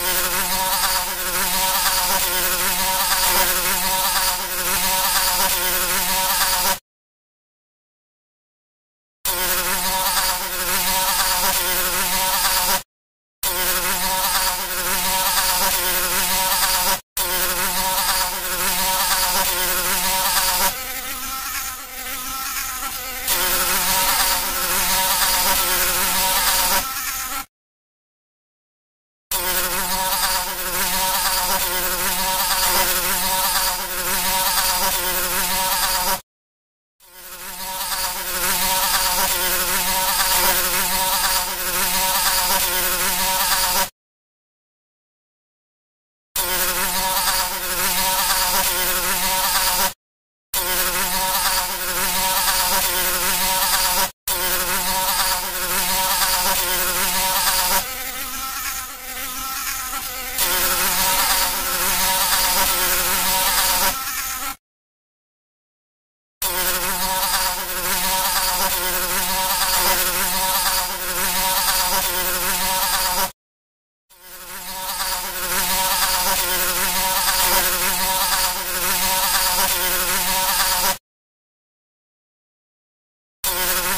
Yeah. Yeah.